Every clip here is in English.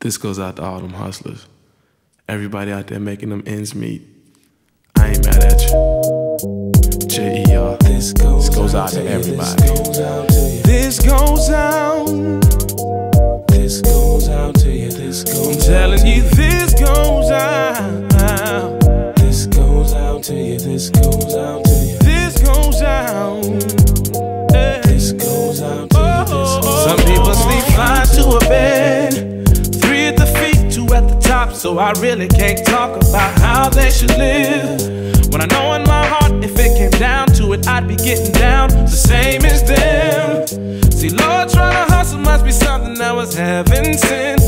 This goes out to all them hustlers. Everybody out there making them ends meet. I ain't mad at you. J E R. This goes, This goes out, out to everybody. This goes out. This goes out. This goes out to you. This I'm telling you, this goes out. This goes out to you. This goes So I really can't talk about how they should live. When I know in my heart, if it came down to it, I'd be getting down the same as them. See, Lord, trying to hustle must be something that was heaven sent.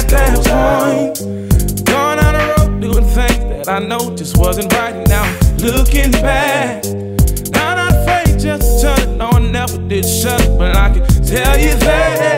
At that point, going on the road doing things that I know just wasn't right. And now I'm looking back, not afraid just to turn. No, I never did shut but I can tell you that.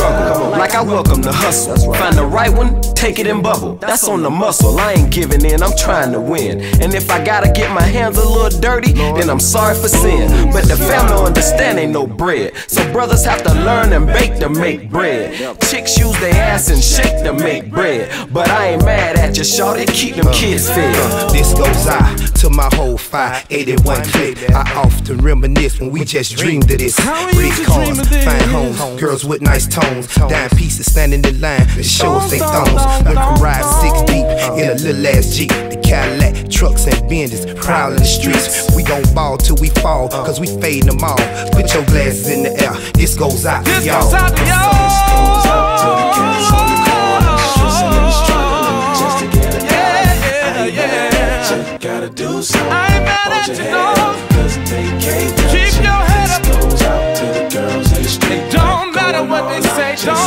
Struggle, like I welcome the hustle. Find the right one, take it and bubble. That's on the muscle. I ain't giving in, I'm trying to win. And if I gotta get my hands a little dirty, then I'm sorry for sin. But the family understand ain't no bread. So brothers have to learn and bake to make bread. Chicks use their ass and shake to make bread. But I ain't mad at you, shorty. Keep them kids fed. Uh, this goes out to my whole 581 clique. I often reminisce when we just dreamed of this. How we Big used to cars, dream fine homes, girls with nice tones, dime pieces standing in line to show us they thongs. One can ride six deep in a little ass Jeep. The Cadillac, trucks and Benders, prowling the streets. We gon' ball till we fall, cause we fading them all. Put your glasses in the air. This goes out to y'all. goes out to y'all. goes out to the cats on the corner, stressing and struggling just to get a dollar. Yeah, I ain't mad at yeah. Gotta do something. I ain't mad at your you, head no. 'cause they can't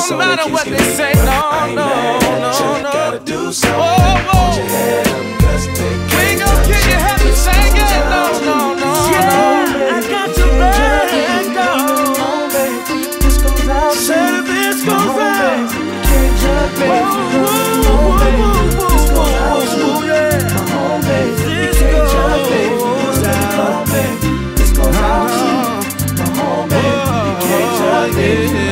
don't so matter can what they say, But no, I ain't no, mad no, you. no. Gotta do something. Whoa, whoa. Hold your head up, 'cause they We can't ain't gonna touch get you. you happy singing, no, no, no, no. I got your back, This goes out to Say that this goes out. Can't judge me. Whoa, whoa, whoa, whoa, whoa, whoa, yeah. This goes out. This goes out to my home, baby. You can't judge me.